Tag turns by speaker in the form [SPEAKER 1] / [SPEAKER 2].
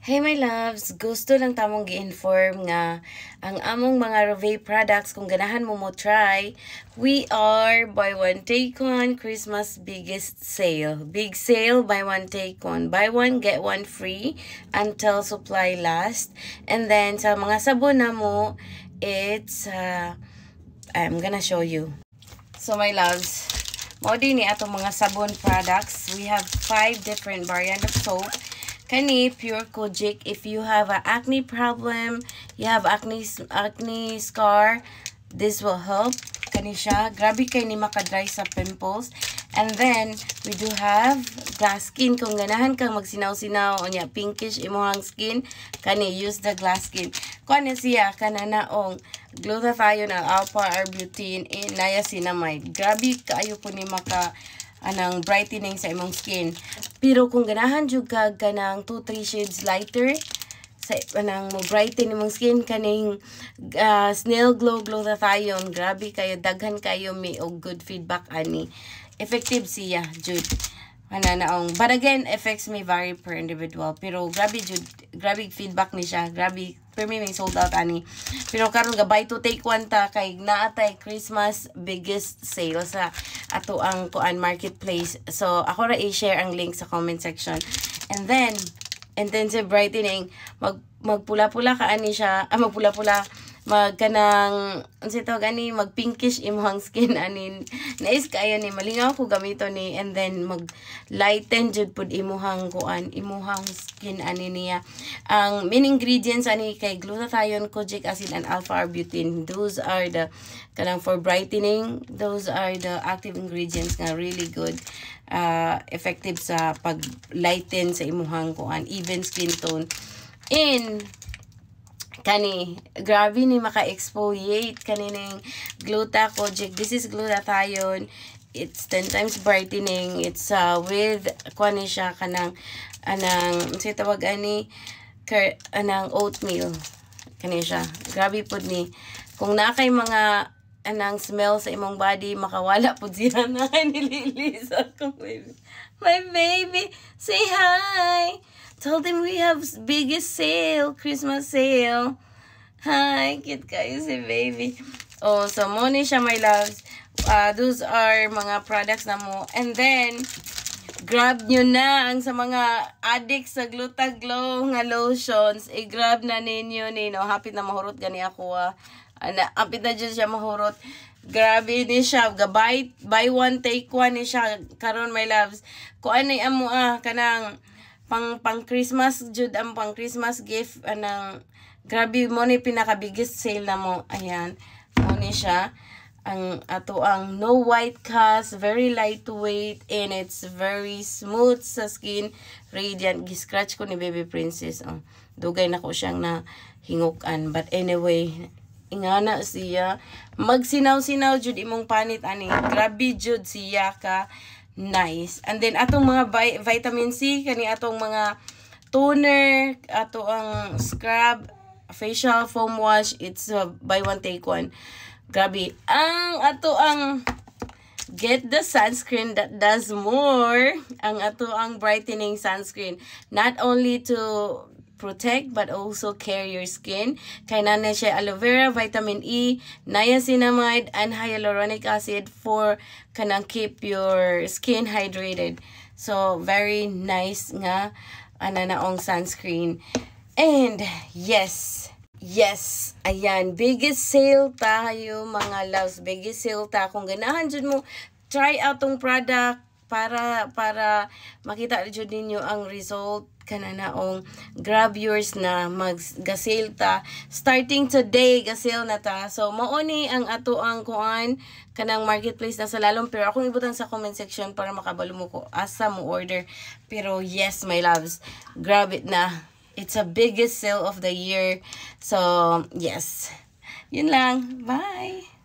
[SPEAKER 1] Hey my loves, gusto lang tamong gi-inform nga ang among mga Rove products kung ganahan mo mo try, we are buy one take one Christmas biggest sale. Big sale, buy one take one. Buy one get one free until supply last. And then sa mga sabon na mo, it's uh, I'm gonna show you. So my loves, mo din ni atong mga sabon products. We have five different variant of soap kani pure kojic. If you have an acne problem you have acne acne scar this will help. Kani siya. Grabe kay ni maka-dry sa pimples. And then we do have glass skin. Kung ganahan kang magsinaw-sinaw o niya pinkish imuhang skin kani use the glass skin. Kani siya kananaong glutathione ang alpha arbutin in niacinamide. Grabe kaayo ko ni maka anang brightening sa imong skin. Pero kung ganahan jud ka kanang 2 3 shades lighter sa anang mo brighten imong skin kaning uh, snail glow glutathione grabe kayo daghan kayo may og good feedback ani. Effective siya jud. Ana naong but again effects may vary per individual pero grabe grabe feedback ni siya. Grabe per me may sold out ani. Pero karon ga buy to take one ta kay naatay Christmas biggest sale sa ato ang kuan marketplace. So ako ra i-share ang link sa comment section. And then intensive brightening mag magpula-pula ka ani siya, ah, magpula-pula magkanang unsa to gani mag pinkish imong skin anin nais kayo ni malingaw ko gamito ni and then mag lighten jud pud imuhang kuan imuhang skin ani niya. Ang main ingredients ani kay glutathione kojic acid and alpha arbutin those are the kanang for brightening those are the active ingredients nga really good uh, effective sa pag lighten sa imuhang kuan even skin tone. In kani grabe ni maka-exfoliate kanining glutathione this is glutathione it's 10 times brightening. It's uh, with kuan siya kanang anang say tawag ani anang oatmeal. Kani siya. Grabe pud ni. Kung na kay mga anang smell sa imong body makawala pud siya na nililis ako baby. My baby say hi Told him we have biggest sale, Christmas sale. Hi, cute kayo si baby. Oh, so money my loves. Uh, those are mga products na mo. And then, grab nyo na ang sa mga addicts sa Glutaglow nga lotions. I-grab na ninyo ni, no? Hapit na mahurot gani ako, ah. Ana, hapit na dyan siya mahurot. Grabe ni siya. Buy, buy one, take one ni siya. Karon my loves. Kung ano amo ah, kanang pang pang Christmas jud ang pang Christmas gift anang grabe mo ni pinaka biggest sale na mo. Ayan mo ni siya. Ang ato ang no white cast very lightweight and it's very smooth sa skin. Radiant gi-scratch ko ni baby princess. Oh dugay na ko siyang na hingukan but anyway ingana siya. Magsinaw-sinaw jud imong panit ani. Grabe jud siya ka nice. And then atong mga vitamin C kani atong mga toner, ato ang scrub, facial foam wash, it's uh, buy one take one. Grabe. Ang ato ang get the sunscreen that does more. Ang ato ang brightening sunscreen. Not only to protect but also care your skin. Kay na siya aloe vera, vitamin E, niacinamide, and hyaluronic acid for kanang keep your skin hydrated. So, very nice nga ananaong sunscreen. And, yes, yes, ayan, biggest sale tayo mga loves, biggest sale ta. Kung ganahan dyan mo, try out tong product, para para makita jud ninyo ang result kana naong grab yours na mag-gasale ta. Starting today gasale na ta. So mao ni ang ato ang kuan kanang marketplace na sa lalong pero akong ibutan sa comment section para makabalo mo ko. Asa mo order. Pero yes my loves grab it na. It's a biggest sale of the year. So yes. Yun lang. Bye